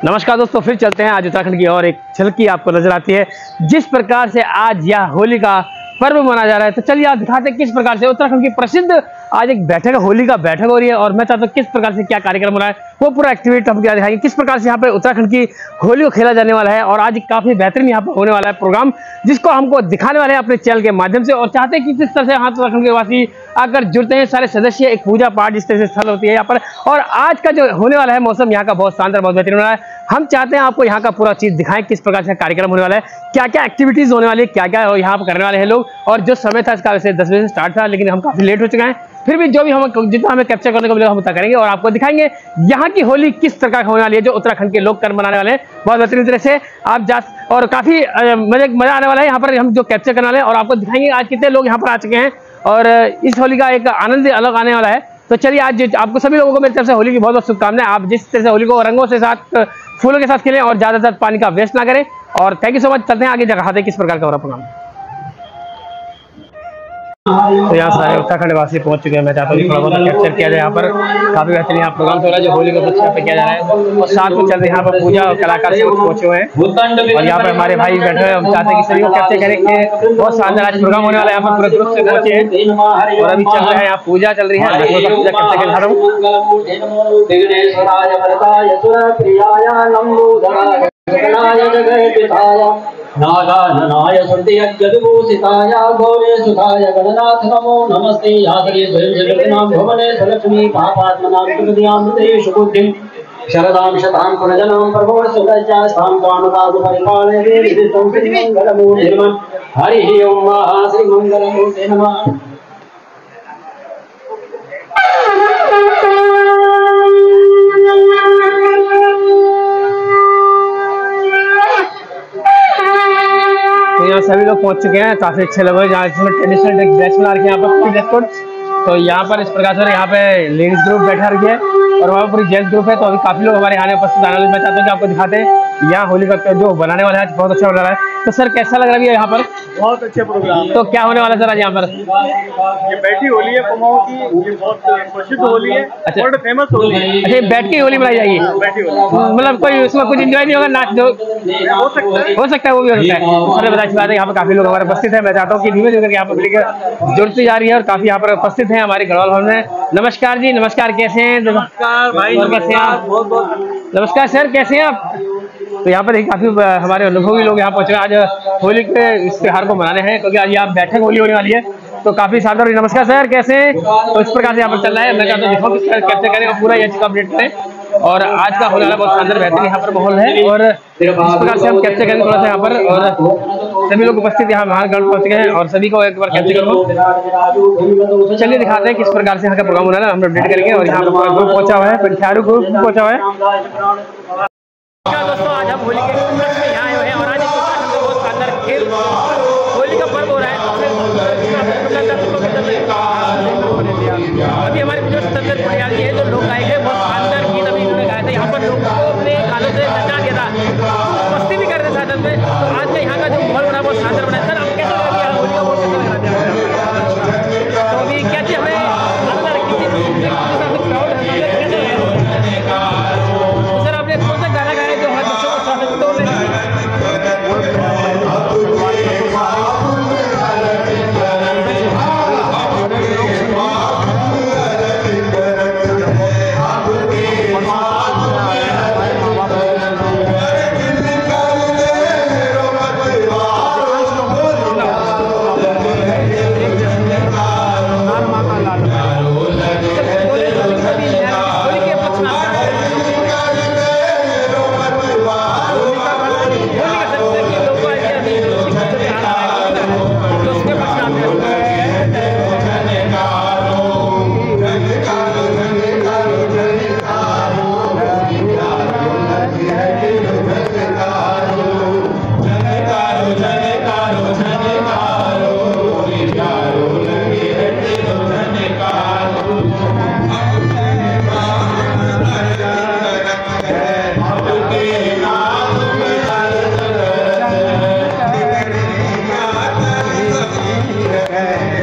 नमस्कार दोस्तों, फिर चलते हैं आज उत्तराखंड की और एक झलकी आपको नज़र आती है, जिस प्रकार से आज यह होली का पर्व मनाया जा रहा है। तो चलिए आप दिखाते हैं किस प्रकार से उत्तराखंड की प्रसिद्ध आज एक बैठक, होली का बैठक हो रही है। और मैं चाहता हूँ किस प्रकार से क्या कार्यक्रम हो रहा है, वो पूरा एक्टिविटी हम क्या दिखाएँगे, किस प्रकार से यहाँ पे उत्तराखंड की होली को खेला जाने वाला है। और आज काफ़ी बेहतरीन यहाँ पर होने वाला है प्रोग्राम जिसको हमको दिखाने वाले हैं अपने चैनल के माध्यम से। और चाहते हैं कि किस तरह से यहाँ उत्तराखंड के वासी आकर जुड़ते हैं सारे सदस्य, एक पूजा पाठ जिस तरह से स्थल होती है यहाँ पर। और आज का जो होने वाला है मौसम, यहाँ का बहुत शानदार बहुत बेहतरीन हो रहा है। हम चाहते हैं आपको यहाँ का पूरा चीज़ दिखाएँ, किस प्रकार से कार्यक्रम होने वाला है क्या क्या एक्टिविटीज़ होने वाली है क्या क्या यहाँ पर करने वाले हैं लोग। और जो समय था इसका वैसे दस बजे से स्टार्ट था, लेकिन हम काफ़ी लेट हो चुके हैं। फिर भी जो भी हम जितना हमें कैप्चर करने को मिलेगा, हम पता करेंगे और आपको दिखाएँगे यहाँ की होली किस प्रकार होने वाली है, जो उत्तराखंड के लोग कर मनाने वाले हैं। बहुत बेहतरीन तरह से आप जा और काफ़ी मज़ा आने वाला है यहाँ पर हम जो कैप्चर करने वाले हैं। और आपको दिखाएँगे आज कितने लोग यहाँ पर आ चुके हैं। और इस होली का एक आनंद अलग आने वाला है। तो चलिए, आज आपको सभी लोगों को मेरी तरफ़ से होली की बहुत बहुत शुभकामनाएँ। आप जिस तरह से होली को रंगों से साथ फूलों के साथ खेलें और ज़्यादातर पानी का वेस्ट ना करें। और थैंक यू सो मच चलते हैं आगे जगह किस प्रकार का हो रहा प्रोग्राम तो यहाँ सारे उत्तराखंड वासी पहुँच चुके हैं। मैं चाहता हूँ थोड़ा बहुत कैप्चर किया जाए यहाँ पर। काफ़ी बेहतरीन यहाँ प्रोग्राम हो रहा है, जो होली का बच्चे यहाँ पे किया जा रहा है। और साथ में चल रहे यहाँ पर पूजा और कलाकार से पहुँचे हुए हैं। और यहाँ पर हमारे भाई बैठे हुए हम चाहते हैं कि सभी को कैप्चर करें कि बहुत शानदार आज प्रोग्राम होने वाला है, यहाँ पर पूरे ग्रुप से पहुँचे हैं। और अभी चल रहा है, यहाँ पूजा चल रही है पूजा कैप्चर कर रहा हूँ। नागाननाय सन्ध्यजगभूषिताय गौरे गणनाथ नमो नमस्ते। यादरे स्वयं जगन्नां भवने सलक्ष्मी पापात्मनां कृपदयामृतेषु बुद्धिं। शरदां शतां पुनजनां प्रभो सुदज्जास्तां कामकादु परिपाले देविदितं श्रीमङ्गलमूर्तिर्मन् हरिः ओं महाश्रीमङ्गलमूर्ते नमः। यहाँ सभी लोग पहुँच चुके हैं, काफ़ी अच्छे लोग हैं। जहाँ इसमें ट्रेडिशनल ड्रेस बना रखे यहाँ पर ड्रेस कोड तो यहाँ पर इस प्रकार से यहाँ पे लेडीज़ ग्रुप बैठा रखी है और वहाँ पूरी जेंट्स ग्रुप है तो अभी काफ़ी लोग हमारे यहाँ उपस्थित आने मैं चाहता हूँ कि आपको दिखाते हैं। यहाँ होली का जो बनाने वाला है बहुत अच्छा बना रहा है। तो सर कैसा लग रहा है यहाँ पर? बहुत अच्छे प्रोग्राम तो क्या होने वाला सर आज यहाँ पर? ये बैठी होली है कुमाऊं की। ये बहुत प्रसिद्ध होली है। अच्छा। वर्ल्ड फ़ेमस होली है। अच्छा बैठ के होली बनाई जाएगी? मतलब कोई उसमें कुछ एंजॉय नहीं होगा नाच दो? हो सकता है। हो सकता है वो भी हो सकता है। सर बताइए बात है यहाँ पर काफ़ी लोग हमारे उपस्थित है। मैं चाहता हूँ कि धीमे धीमे यहाँ पर लेकर जुड़ती जा रही है और काफ़ी यहाँ पर उपस्थित है हमारे गढ़वाल भवन में। नमस्कार जी नमस्कार कैसे हैं? नमस्कार भाई हैं? नमस्कार। बहुत बहुत नमस्कार सर कैसे हैं आप? तो यहाँ पर देखिए काफ़ी हमारे अनुभवी लोग यहाँ पहुँचे। हैं आज होली के इस त्यौहार को मनाने हैं, क्योंकि आज यहाँ बैठक होली होने वाली है। तो काफ़ी शानदार नमस्कार सर, कैसे तो इस प्रकार से यहाँ पर चल रहा है। मैं चाहता हूँ दिखाओ किस करें और पूरा ये चीज़ अपडेट करें। और आज का होने वाला बहुत शानदार बेहतरीन यहाँ पर माहौल है। और इस प्रकार से हम कैप्चर करेंगे थोड़ा सा यहाँ पर। और सभी लोग उपस्थित यहाँ बाहर गढ़ पहुँच गए हैं, और सभी को एक बार कैप्चर करूँ चलिए दिखाते हैं किस प्रकार से यहाँ का प्रोग्राम होना है। हम अपडेट करेंगे और यहाँ पर पहुँचा हुआ है, पंचारू ग्रुप पहुँचा हुआ है नमस्कार दोस्तों आज हम होली के उपलक्ष्य में यहाँ आए हुए हैं और आज एक बहुत शानदार खेल, होली का पर्व हो रहा है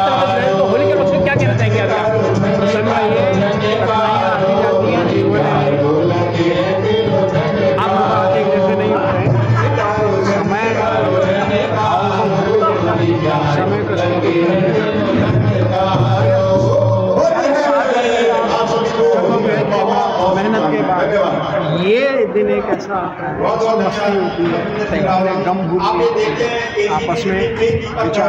अभी एक ऐसा है। मस्ती होती है। गम भूल के आपस में विचार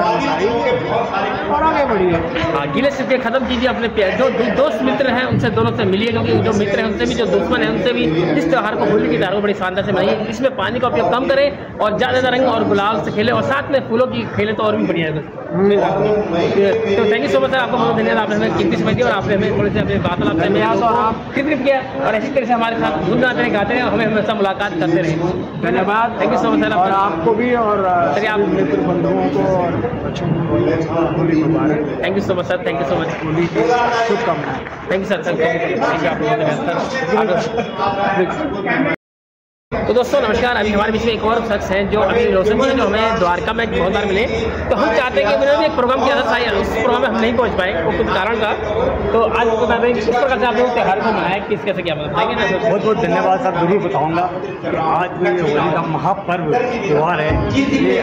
और आगे बढ़िए। हाँ, गिले शिकवे खत्म कीजिए अपने प्यार जो दो, दोस्त मित्र हैं उनसे दोनों से मिलिए क्योंकि जो मित्र हैं उनसे भी जो दुश्मन है उनसे भी इस त्यौहार को होली की को बड़ी शानदार से मनाइए। इसमें पानी का उपयोग कम करें और ज़्यादा रंग और गुलाब से खेलें और साथ में फूलों की खेलें तो और भी बढ़िया है। तो thank you so much sir आपको बहुत धन्यवाद। आपने हमें कीमती समय दी और आपने हमें थोड़ी सी अपनी कृतकृत किया। और इसी तरह से हमारे साथ रहे गाते हैं और हमें हमेशा मुलाकात करते रहे धन्यवाद थैंक यू सो मच. और आपको भी और सर आप- मित्र बंधुओं को और बच्चों को thank you so much sir thank you so much Holi की शुभकामनाएँ thank you sir sir thank you धन्यवाद सर तो दोस्तों, नमस्कार अभी हमारे बीच में एक और शख्स हैं जो अभी रोशन जी, जो हमें द्वारका में बहुत बार मिले। तो हम चाहते हैं कि उन्होंने एक प्रोग्राम किया था उस प्रोग्राम में हम नहीं पहुँच पाए, वो कुछ कारण था। तो आज आपको बता दें किस प्रकार से आप लोग त्यौहार को मनाया, किस कैसे क्या बताएँगे ना बहुत बहुत धन्यवाद सर, ज़रूर बताऊँगा आज होली का महापर्व त्यौहार है।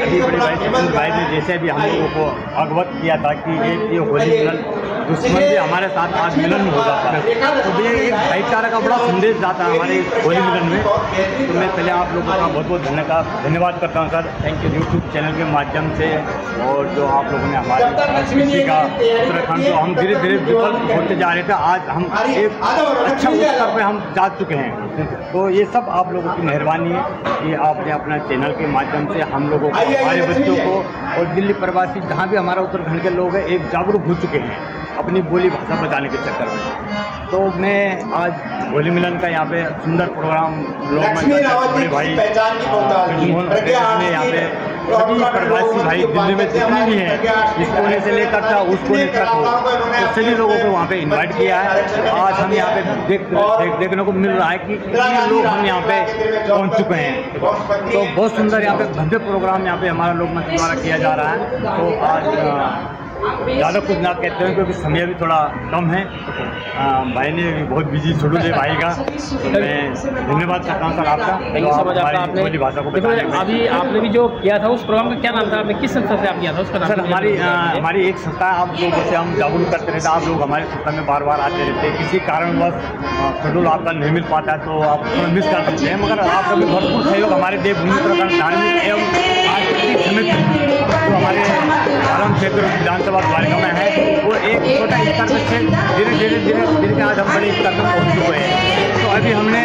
अभी बड़े भाई भाई ने जैसे अभी हम लोगों को अवगत किया था कि ये ये होली मिलन, दुश्मन भी हमारे साथ आज मिलन हो जाता है। तो ये एक भाईचारा का बड़ा संदेश जाता है हमारे होली मिलन में। तो मैं पहले आप लोगों का बहुत बहुत धन्यवाद धन्यवाद करता हूँ sir. Thank you YouTube channel के माध्यम से और जो आप लोगों ने हमारी संस्कृति का उत्तराखंड को हम धीरे धीरे विफल होते जा रहे थे आज हम एक अच्छा स्तर पर हम जा चुके हैं। तो ये सब आप लोगों की मेहरबानी है कि आपने अपना चैनल के माध्यम से हम लोगों को हमारे बच्चों को और दिल्ली प्रवासी जहाँ भी हमारा उत्तराखंड के लोग हैं एक जागरूक हो चुके हैं। अपनी बोली भाषा बचाने के चक्कर में। तो मैं आज होली मिलन का यहाँ पे सुंदर प्रोग्राम लोग भाई। मोहन ने यहाँ पे सभी प्रवासी भाई दिल्ली में जितने भी हैं इस कोने से लेकर था उस कोने तक तो सभी लोगों को वहाँ पे इनवाइट किया है। आज हम यहाँ पे देख, देख देखने को मिल रहा है कि कितने लोग हम यहाँ पे पहुँच चुके हैं। तो बहुत सुंदर यहाँ पे भव्य प्रोग्राम यहाँ पे हमारा लोक मंच द्वारा किया जा रहा है। तो आज ज़्यादा कुछ ना कहते हैं क्योंकि समय भी थोड़ा कम है। अ, भाई ने भी बहुत बिज़ी शेड्यूल है भाई का। तो मैं धन्यवाद करता हूँ सर आपका। थैंक यू सो मच आपका हमारी बोली भाषा को आपने अभी आपने भी जो किया था उस प्रोग्राम का क्या नाम था आपने? किस संस्था से आप किया था उसका नाम सर हमारी। हमारी एक संस्था आप लोग जैसे हम जागरूक करते रहते आप लोग हमारी संस्था में बार बार आते रहते हैं। किसी कारणवश शेड्यूल आपका नहीं मिल पाता है तो आप थोड़ा मिस कर सकते हैं। मगर आपका भी भरपूर सहयोग हमारे देवभूमि उत्तराखंड धार्मिक एवं सांस्कृतिक समिति जो हमारे धर्म क्षेत्र विधानसभा कार्यक्रम में है, वो एक छोटा स्तर से धीरे धीरे धीरे धीरे आज हम बड़े स्तर पर पहुँच चुके हैं। तो अभी हमने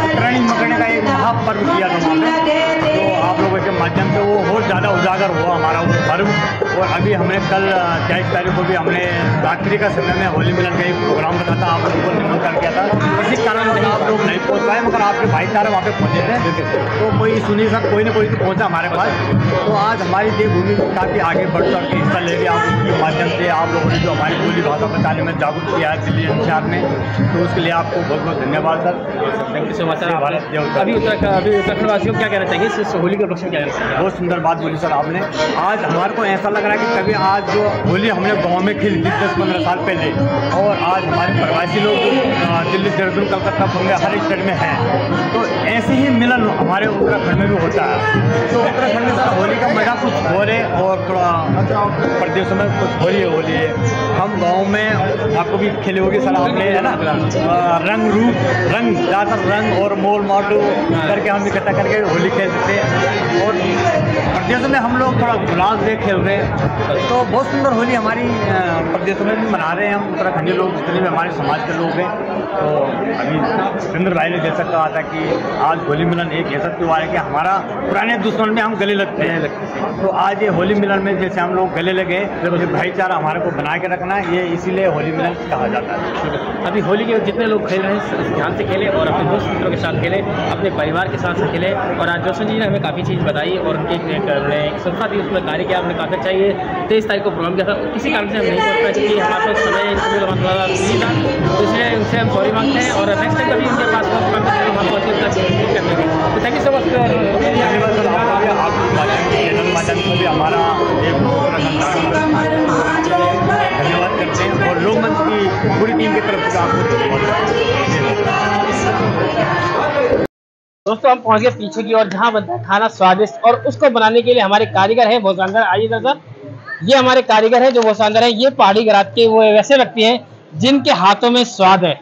उत्तरायणी मकड़ने का एक महापर्व किया था। वहाँ माध्यम से वो और ज़्यादा उजागर हुआ हमारा वो पर्व। और अभी हमने कल तेईस तारीख को भी हमने रात्रि का समय में होली मिलन का एक प्रोग्राम रखा था आप लोगों को निमंत्रण किया था। किसी कारण से आप लोग नहीं पहुँच पाए मगर आपके भाईचारा वहाँ पे पहुँचे थे। तो कोई सुनिए सर कोई ना कोई तो पहुँचा हमारे पास। तो आज हमारी देवभूमि काफ़ी आगे बढ़ चढ़ के हिस्सा ले लिया। आप उसके माध्यम से आप लोगों ने जो हमारी बोली भाषा बताने में जागरूक किया है दिल्ली एनसीआर में तो उसके लिए आपको बहुत बहुत धन्यवाद sir. Thank you so much sir. अभी उत्तराखंड अभी उत्तराखंड वासियों को क्या कहना चाहिए? इस होली के उपलक्ष्य में क्या बहुत सुंदर बात बोली सर आपने। आज हमारे को ऐसा लग रहा है कि कभी आज जो होली हमने गाँव में खेली थी दस पंद्रह साल पहले, और आज हमारे प्रवासी लोग दिल्ली, देहरादून, कलकत्ता बम्बे हर एक स्टेट में हैं। तो ऐसे ही मिलन हमारे उत्तराखंड में भी होता है। तो उत्तराखंड में सर होली का मज़ा कुछ हो रहे और थोड़ा प्रदेशों में कुछ हो रही है होली है। हम गाँव में आपको भी खेले होगी सर आपने, है ना? रंग रूप, रंग, ज़्यादातर रंग और मोल माटू करके हम इकट्ठा करके होली खेलते हैं। और प्रदेशों में हम लोग थोड़ा खेल रहे हैं। तो बहुत सुंदर होली हमारी प्रदेशों में भी मना रहे हैं हम। उत्तराखंडी लोग, जितने भी हमारे समाज के लोग हैं तो अभी सुरेंद्र भाई ने जैसा कहा था कि आज होली मिलन एक ऐसा त्यौहार है कि हमारा पुराने दुश्मन में हम गले लगते हैं। तो आज ये होली मिलन में जैसे हम लोग गले लगे ये भाईचारा हमारे को बना के रखना ये इसीलिए होली मिलन कहा जाता है। अभी होली के जितने लोग खेल रहे हैं ध्यान से खेले और अपने दोस्त मित्रों के साथ खेले, अपने परिवार के साथ खेले। और आज जोशन जी ने हमें काफ़ी चीज़ बताई और उनकी एक उन्होंने एक संस्था थी उसमें कार्य किया, हमने काफ़ी चाहिए तेईस तारीख को प्रोग्राम किया था। किसी कारण से हम नहीं पहुँच पाए, क्योंकि हमारे पास समय थोड़ा बिज़ी था। तो इसलिए उनसे हम सॉरी मांगते हैं और नेक्स्ट टाइम कभी उनके पास हैं तो करने की तो thank you so much sir भी हमारा एक धन्यवाद करते हैं और की पूरी टीम की तरफ़ से आपको दोस्तों हम पहुँच गए पीछे की ओर जहाँ बनता है खाना स्वादिष्ट और उसको बनाने के लिए हमारे कारीगर हैं बहुत शानदार आइए सर ये हमारे कारीगर हैं जो बहुत शानदार हैं ये पहाड़ी गरात के वो वैसे व्यक्ति हैं जिनके हाथों में स्वाद है।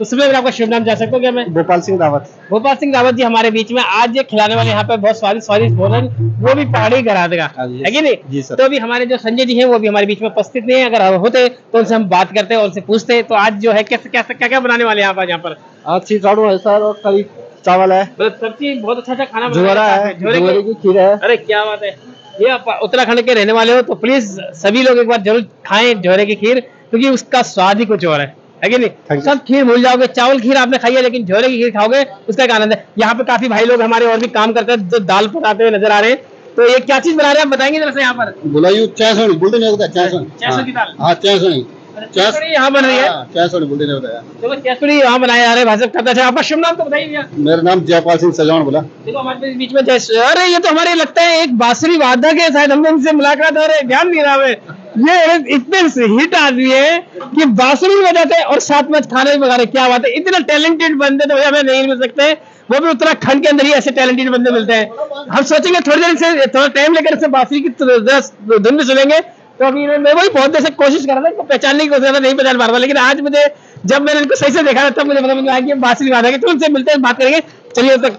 तो सुबह मेरा आपका शुभ नाम जा सकता हूँ क्या मैं? गोपाल सिंह रावत। गोपाल सिंह रावत जी हमारे बीच में आज ये खिलाने वाले यहाँ पे बहुत स्वादिष्ट स्वादिष्ट भोजन वो भी पहाड़ी गरात का। हाँ है कि नहीं? तो अभी हमारे जो संजय जी हैं वो भी हमारे बीच में उपस्थित नहीं है। अगर होते तो उनसे हम बात करते हैं उनसे पूछते तो आज जो है कैसे कैसे क्या क्या बनाने वाले हैं आप आज यहाँ पर? आज है सर और करी चावल है। मतलब सब्ज़ी बहुत अच्छा अच्छा खाना है। झोरे की की खीर है। अरे क्या बात है। ये आप उत्तराखंड के रहने वाले हो तो प्लीज़ सभी लोग एक बार ज़रूर खाएँ झोरे की खीर क्योंकि उसका स्वाद ही कुछ और है। है कि नहीं? सब खीर भूल जाओगे। चावल खीर आपने खाई है लेकिन झोरे की खीर खाओगे उसका एक आनंद है। यहाँ पे काफ़ी भाई लोग हमारे और भी काम करते हैं जो दाल पकाते हुए नज़र आ रहे हैं। तो ये क्या चीज़ बना रहे हैं आप बताएँगे जरा से यहाँ पर? बुलाइयो बोलते नहीं होता चैसोनी चैसो की दाल। हाँ चैसोनी चैसोड़ी यहाँ बन रही है। हाँ, नहीं होता देखो यहाँ बनाया जा रहा है भाई साहब करता आपका शुभ नाम तो बताइए भैया। मेरा नाम जयपाल सिंह बोला। देखो हमारे बीच में अरे ये तो हमारे लगता है एक बांसुरी वादक है शायद हमने इनसे मुलाकात हो है। ध्यान नहीं रहा हमें ये इतने हिट आदमी है कि बांसुरी बजाते हैं और साथ में खाने भी बगा क्या बात है? इतने टैलेंटेड बंदे तो हमें नहीं मिल सकते। वो भी उत्तराखंड के अंदर ही ऐसे टैलेंटेड बंदे मिलते हैं। हम सोचेंगे थोड़ी देर से थोड़ा टाइम लेकर इससे बांसुरी की धुन सुनेंगे। तो अभी मैं वही बहुत देर से कोशिश कर रहा था, इनको पहचानने की कोशिश नहीं पहचान पा रहा लेकिन आज मुझे जब मैंने इनको सही से देखा था, तब मुझे पता मुझे कि बांसुरी बात है उनसे मिलते हैं, बात करेंगे। चलिए तक